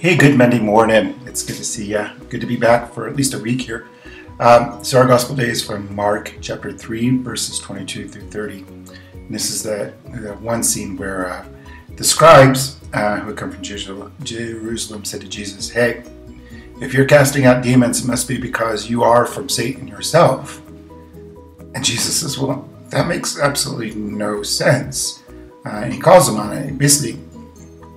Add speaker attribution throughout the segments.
Speaker 1: Hey, good Monday morning. It's good to see you. Good to be back for at least a week here. Um, so, our gospel day is from Mark chapter 3, verses 22 through 30. And this is the, the one scene where uh, the scribes uh, who had come from Jerusalem said to Jesus, Hey, if you're casting out demons, it must be because you are from Satan yourself. And Jesus says, Well, that makes absolutely no sense. Uh, and he calls them on it. Basically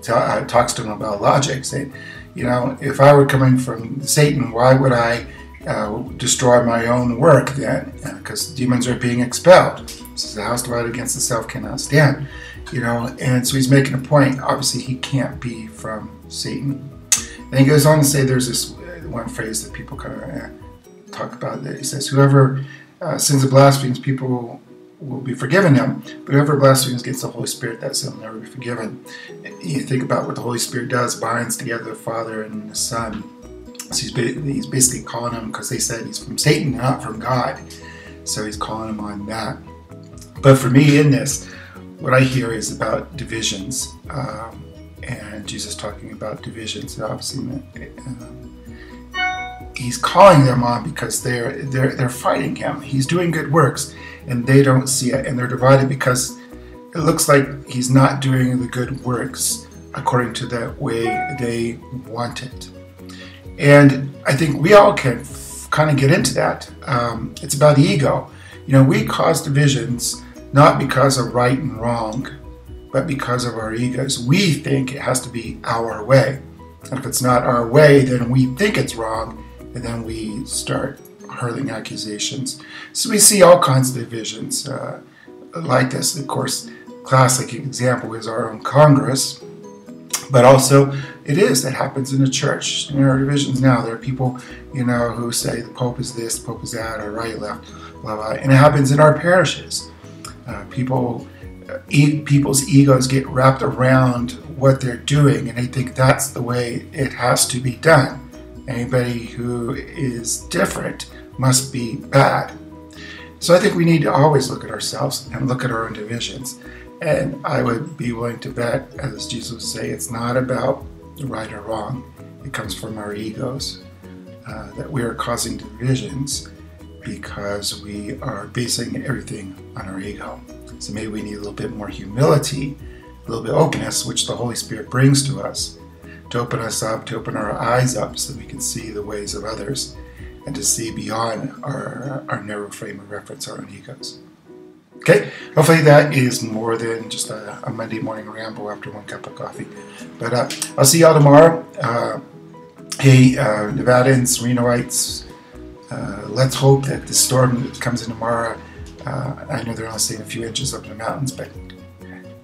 Speaker 1: t- uh, talks to them about logic, saying, You know, if I were coming from Satan, why would I uh, destroy my own work then? Because demons are being expelled. Says the house divided against itself cannot stand. You know, and so he's making a point. Obviously, he can't be from Satan. And he goes on to say there's this one phrase that people kind of uh, talk about that he says, Whoever uh, sins and blasphemes, people will be forgiven him. But whoever blasphemes against the Holy Spirit, that sin will never be forgiven. You think about what the Holy Spirit does, binds together the Father and the Son. So he's, he's basically calling him because they said he's from Satan, not from God. So he's calling him on that. But for me, in this, what I hear is about divisions. Um, and Jesus talking about divisions. And Obviously, um, he's calling them on because they're they're they're fighting him. He's doing good works, and they don't see it, and they're divided because it looks like he's not doing the good works according to the way they want it. And I think we all can kind of get into that. Um, it's about ego. You know, we cause divisions not because of right and wrong, but because of our egos. We think it has to be our way. And if it's not our way, then we think it's wrong, and then we start hurling accusations. So we see all kinds of divisions uh, like this. Of course, classic example is our own Congress, but also it is that happens in the church. There are divisions now, there are people, you know, who say the Pope is this, the Pope is that, or right, left, blah blah, and it happens in our parishes. Uh, people, uh, e- people's egos get wrapped around what they're doing, and they think that's the way it has to be done. Anybody who is different must be bad. So I think we need to always look at ourselves and look at our own divisions. And I would be willing to bet, as Jesus would say, it's not about right or wrong. It comes from our egos uh, that we are causing divisions because we are basing everything on our ego. So maybe we need a little bit more humility, a little bit openness, which the Holy Spirit brings to us, to open us up, to open our eyes up so we can see the ways of others and to see beyond our, our narrow frame of reference, our own egos. Okay, hopefully that is more than just a, a Monday morning ramble after one cup of coffee. But uh, I'll see y'all tomorrow. Uh, hey, uh, Nevadans, Renoites, uh, let's hope that the storm that comes in tomorrow, uh, I know they're only seeing a few inches up in the mountains, but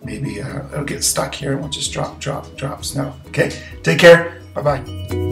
Speaker 1: maybe uh, it'll get stuck here and we'll just drop, drop, drop snow. Okay, take care. Bye bye.